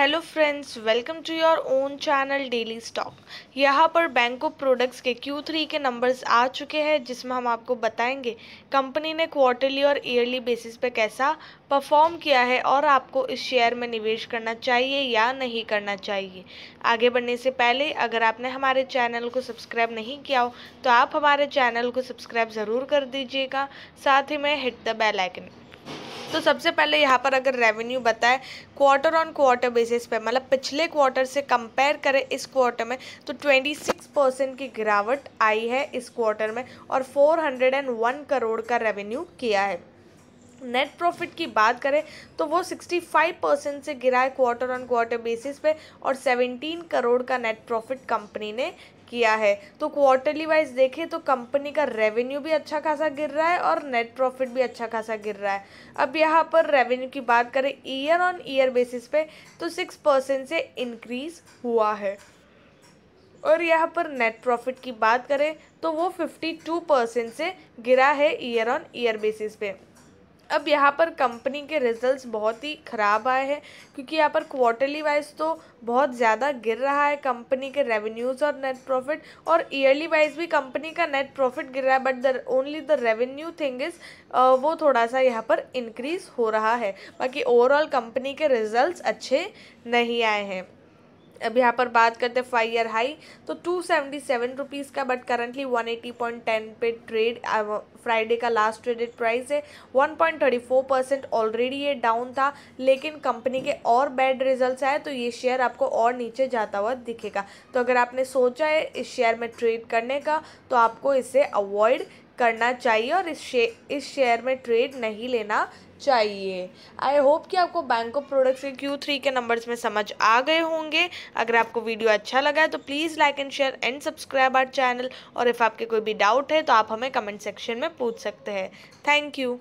Hello friends welcome to your own channel daily stock यहाँ पर bank of products के Q3 के numbers आ चुके हैं, जिसमें हम आपको बताएँगे कंपनी ने क्वार्टरली और ईयरली बेसिस पे कैसा परफॉर्म किया है और आपको इस शेयर में निवेश करना चाहिए या नहीं करना चाहिए। आगे बढ़ने से पहले, अगर आपने हमारे चैनल को सब्सक्राइब नहीं किया हो तो आप हमारे चैनल को सब्सक्राइब ज़रूर कर दीजिएगा। साथ ही में हिट द बेल आइकन तो सबसे पहले यहाँ पर अगर रेवेन्यू बताए क्वार्टर ऑन क्वार्टर बेसिस पे मतलब पिछले क्वार्टर से कंपेयर करें इस क्वार्टर में तो 26 परसेंट की गिरावट आई है इस क्वार्टर में और 401 करोड़ का रेवेन्यू किया है। नेट प्रॉफिट की बात करें तो वो 65 परसेंट से गिरा है क्वार्टर ऑन क्वार्टर बेसिस पे और 17 करोड़ का नेट प्रॉफिट कंपनी ने किया है। तो क्वार्टरली वाइज देखें तो कंपनी का रेवेन्यू भी अच्छा खासा गिर रहा है और नेट प्रॉफिट भी अच्छा खासा गिर रहा है। अब यहाँ पर रेवेन्यू की बात करें ईयर ऑन ईयर बेसिस पे तो सिक्स परसेंट से इंक्रीज हुआ है। और यहाँ पर नेट प्रॉफिट की बात करें तो वो फिफ्टी टू परसेंट से गिरा है ईयर ऑन ईयर बेसिस पे। अब यहाँ पर कंपनी के रिजल्ट्स बहुत ही ख़राब आए हैं, क्योंकि यहाँ पर क्वार्टरली वाइज तो बहुत ज़्यादा गिर रहा है कंपनी के रेवेन्यूज़ और नेट प्रॉफिट और ईयरली वाइज भी कंपनी का नेट प्रॉफिट गिर रहा है but the only the revenue thing is वो थोड़ा सा यहाँ पर इंक्रीज़ हो रहा है। बाकी ओवरऑल कंपनी के रिजल्ट्स अच्छे नहीं आए हैं। अब यहाँ पर बात करते हैं फाइव ईयर हाई तो टू सेवेंटी सेवन रुपीज़ का but currently one eighty point ten पे ट्रेड फ्राइडे का लास्ट ट्रेडेड प्राइस है। One point thirty four percent already ये डाउन था, लेकिन कंपनी के और बैड रिजल्ट्स आए तो ये शेयर आपको और नीचे जाता हुआ दिखेगा। तो अगर आपने सोचा है इस शेयर में ट्रेड करने का तो आपको इसे अवॉइड करना चाहिए और इस शे, इस शेयर में ट्रेड नहीं लेना चाहिए। आई होप कि आपको बैंक ऑफ़ प्रोडक्ट्स के क्यू थ्री के नंबर्स में समझ आ गए होंगे। अगर आपको वीडियो अच्छा लगा है तो please like and share and subscribe our channel और इफ़ आपके कोई भी डाउट है तो आप हमें कमेंट सेक्शन में पूछ सकते हैं। Thank you